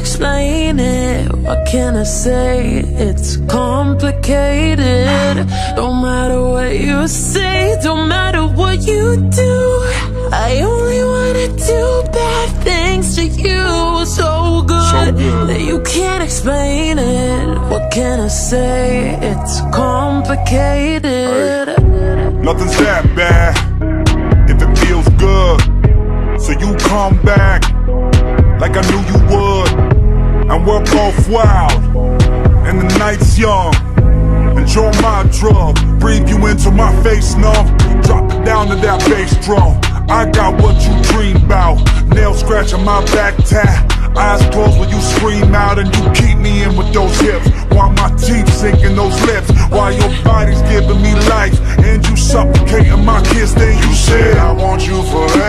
explain it What can I say? It's complicated Don't matter what you say Don't matter what you do I only wanna do bad things to you So good, So good. that you can't explain it What can I say? It's complicated Nothing's that bad if it feels good. So you come back like I knew you we're both wild, and the night's young. Enjoy my drug, breathe you into my face now. Drop it down to that bass drum. I got what you dream about. Nail scratching my back tat. Eyes closed when you scream out and you keep me in with those hips. While my teeth sink in those lips. While your body's giving me life and you suffocating my kiss. Then you said, I want you forever,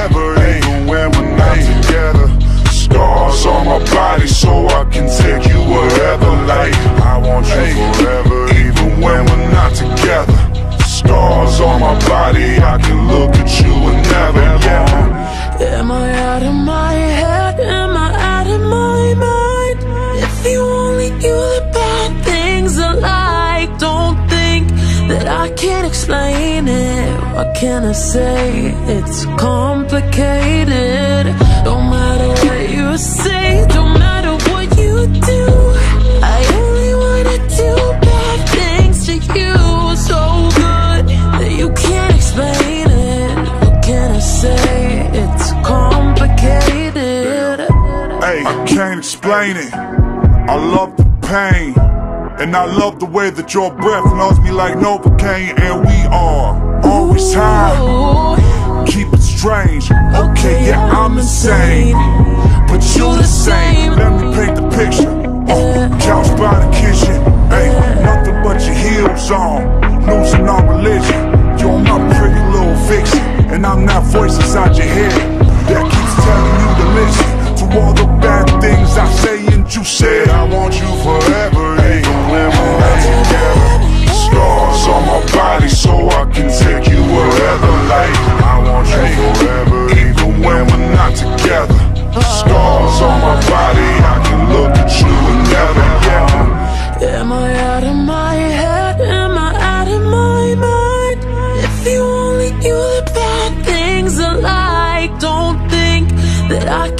explain it What can I say? It's complicated Don't matter what you say Don't matter what you do I only wanna do bad things to you So good that you can't explain it What can I say? It's complicated Hey, I can't explain it. I love the pain. And I love the way that your breath knows me like Novocaine. And we are always high. Keep it strange. Okay, yeah, I'm insane. But you the same. Let me paint the picture. Uh, couch by the kitchen. Hey, nothing but your heels on. Losing our religion. You're my pretty little vixen. And I'm that voice inside your head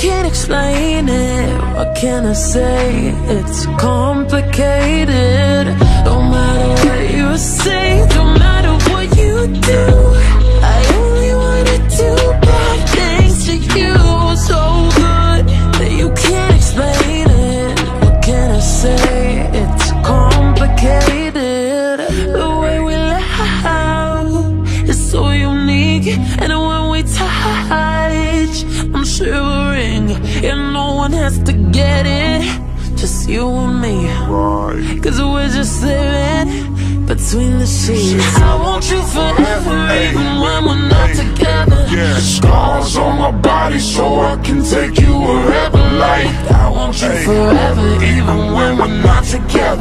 can't explain it. What can I say? It's complicated. Don't matter what you say Don't matter what you do one has to get it. Just you and me. Right. Cause we're just living between the sheets. I want you forever even when we're not together. Yeah, scars on my body so I can take you wherever. Like, I want you forever even when we're not together. scars on my